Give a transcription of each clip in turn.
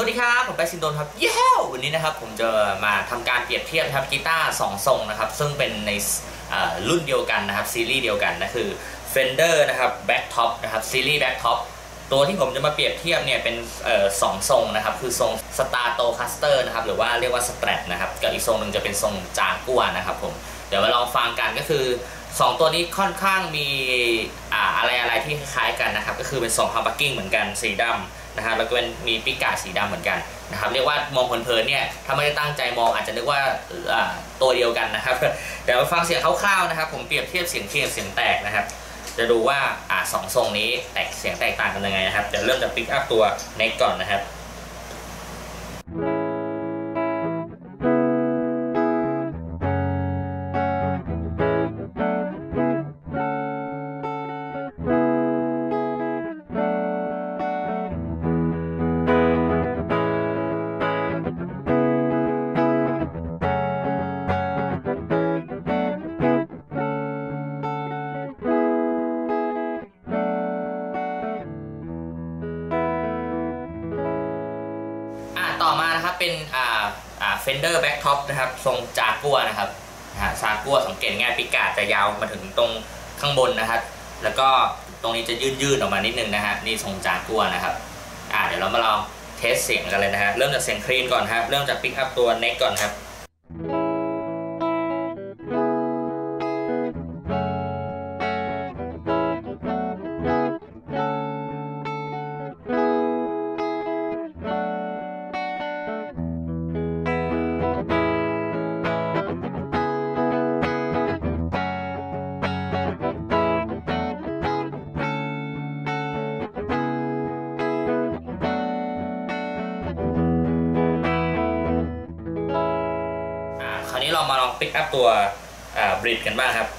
หวัสดีครับ ผมแป๊ซินโดนครับเย้วันนี้นะครับผมจะมาทำการเปรียบเทียบครับกีตาร์สองทรงนะครับซึ่งเป็นในรุ่นเดียวกันนะครับซีรีส์เดียวกันนะคือ Fender นะครับ Blacktop นะครับซีรีส์ Blacktop ตัวที่ผมจะมาเปรียบเทียบเนี่ยเป็นออสองทรงนะครับคือทรง Stratocaster นะครับหรือว่าเรียกว่า Strat นะครับกับอีกทรงหนึ่งจะเป็นทรงจากัวนะครับผมเดี๋ยวมาลองฟังกันก็คือ 2ตัวนี้ค่อนข้างมีอ่าอะไรอะไรที่คล้ายกันนะครับ ก็คือเป็นทรง humbucking เหมือนกันสีดำนะครับแล้วก็เป็นมีปิกาสีดำเหมือนกันนะครับเรียกว่ามองเพลินๆเนี่ยถ้าไม่ได้ตั้งใจมองอาจจะนึกว่าอ่าตัวเดียวกันนะครับเดี๋ยวฟังเสียงคร่าวๆนะครับ ผมเปรียบเทียบเสียงเคียร์เสียงแตกนะครับ จะดูว่าอ่าสองทรงนี้แตกเสียงแตกต่างกันยังไงนะครับเดี๋ยวเริ่มจากปิกอัพตัวเน็กก่อนนะครับ อ่าต่อมานะครับเป็นอ่าอ่า Fender Blacktop นะครับทรงจากัวนะครับนะฮะจากัวสังเกตง่าย pickguard จะยาวมาถึงตรงข้างบนนะครับ แล้วก็ตรงนี้จะยืดยืดๆออกมานิดนึงนะฮะนี่ทรงจากัวนะครับอ่าเดี๋ยวเรามาลอง test เสียงกันเลยนะฮะเริ่มจากเสียง clean ก่อนครับเริ่มจากปิกอัพตัว neck ก่อนครับ เรามาลองปิกอัพตัวบริดกันบ้างครับครับ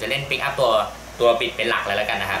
จะเล่นปิกอัพตัวตัวบิดเป็นหลักเลยแล้วกันนะครับ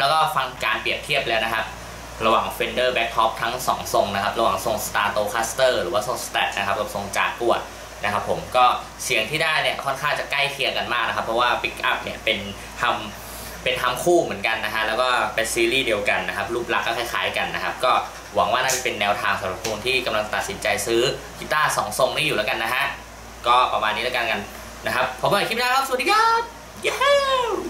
แล้วก็ฟังการเปรียบเทียบแล้วนะครับ ระหว่าง Fender Back Top ทั้ง 2 ทรงนะครับ ระหว่างทรง Stratocaster หรือว่าทรง Strat นะครับกับทรงจากวดนะครับผมก็เสียงที่ได้เนี่ยค่อนข้างจะใกล้เคียงกันมากนะครับ เพราะว่า Pick Up เนี่ยเป็นทำเป็นทำคู่เหมือนกันนะฮะแล้วก็เป็นซีรีส์เดียวกันนะครับ รูปลักษณ์ก็คล้ายๆกันนะครับ ก็หวังว่าน่าจะเป็นแนวทางสำหรับคนที่กำลังตัดสินใจซื้อกีตาร์สองทรงนี้อยู่แล้วกันนะฮะก็ประมาณนี้แล้วกันกันนะครับพบกันใหม่คลิปหน้าครับสวัสดีครับ Yeah!